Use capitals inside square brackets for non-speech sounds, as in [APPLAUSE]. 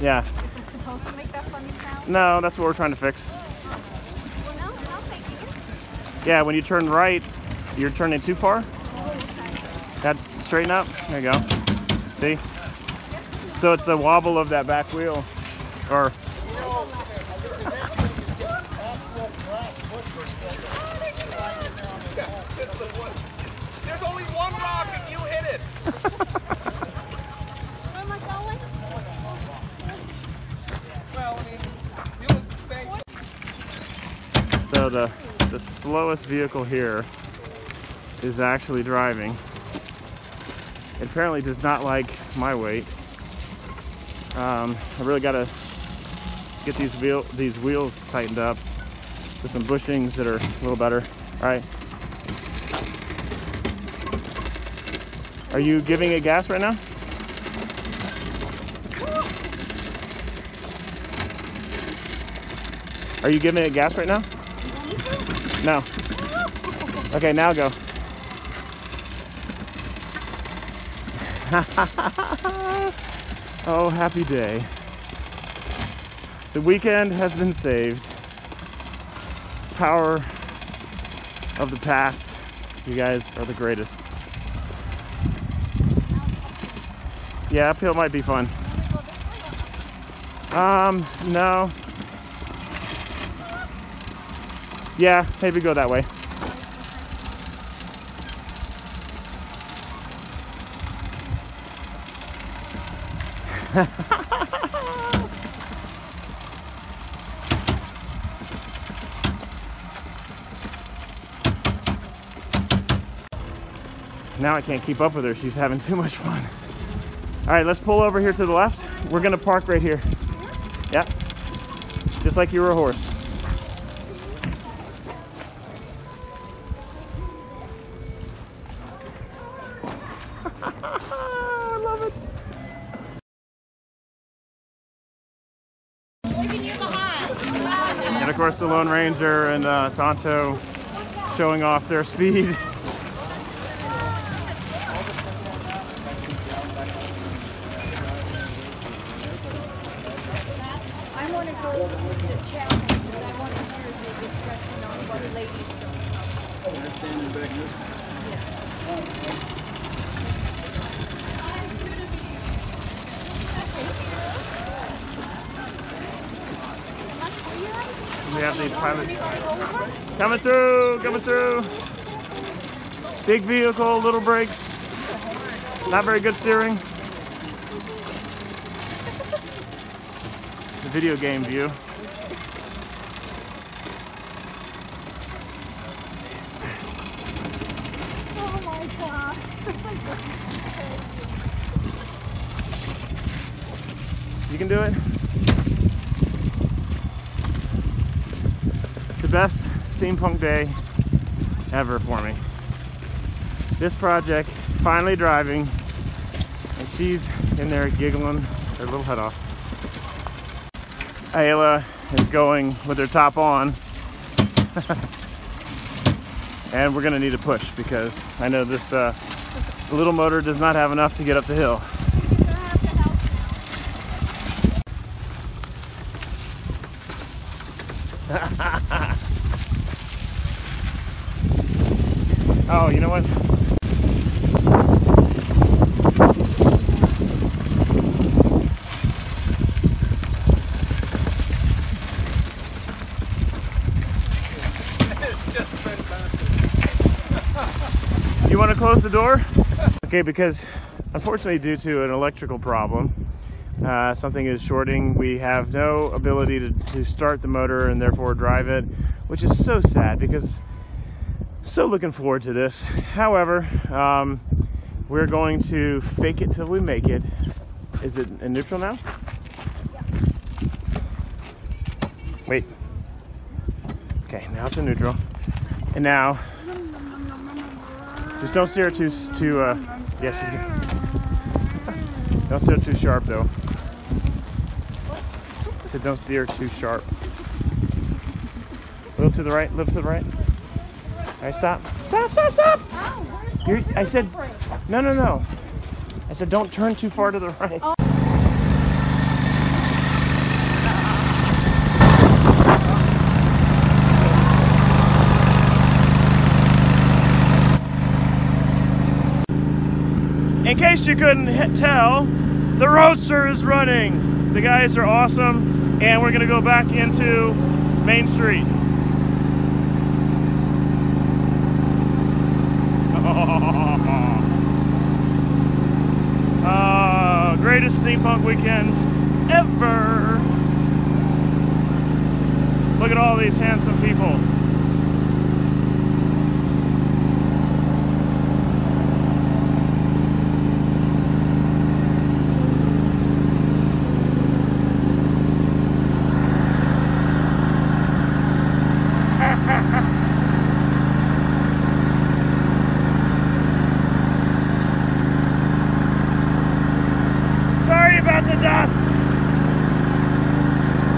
Yeah. Is it supposed to make that funny sound? No, that's what we're trying to fix. Oh, well, no, it's not making it. Yeah, when you turn right, you're turning too far. Oh. That straighten up. There you go. See? So it's the wobble of that back wheel, or There's only one rock and you hit it. Where am I going? Well, I mean, you would think. So the the slowest vehicle here is actually driving. It apparently does not like my weight. Um, I really got to get these wheel these wheels tightened up with some bushings that are a little better. All right. Are you giving it gas right now? Are you giving it gas right now? No. Okay, now go. [LAUGHS] oh, happy day. The weekend has been saved. Power of the past. You guys are the greatest. Yeah, uphill might be fun. Um, no. Yeah, maybe go that way. [LAUGHS] now I can't keep up with her. She's having too much fun. All right, let's pull over here to the left. We're gonna park right here. Yep. Just like you were a horse. Course, the Lone Ranger and uh, Tonto showing off their speed [LAUGHS] to the challenge, but I want to hear the discussion on what ladies We have the pilot coming through, coming through. Big vehicle, little brakes. Not very good steering. The video game view. Oh my gosh. [LAUGHS] You can do it. Best steampunk day ever for me. This project finally driving, and she's in there giggling her little head off. Aela is going with her top on. [LAUGHS] and we're gonna need a push because I know this uh, little motor does not have enough to get up the hill. [LAUGHS] Oh, you know what? You want to close the door? Okay, because unfortunately, due to an electrical problem, uh, something is shorting. We have no ability to, to start the motor and therefore drive it, which is so sad because so looking forward to this. However, um, we're going to fake it till we make it. Is it in neutral now? Wait. Okay, now it's in neutral. And now, just don't steer too too. Uh, yeah, she's good. [LAUGHS] Don't steer too sharp though. I said don't steer too sharp. A little to the right, a little to the right. All right, stop. Stop, stop, stop. Oh, I said, no, no, no. I said, don't turn too far to the right. Oh. In case you couldn't tell, the Roadster is running. The guys are awesome, and we're gonna go back into Main Street. uh, [LAUGHS] greatest steampunk weekend ever. Look at all these handsome people.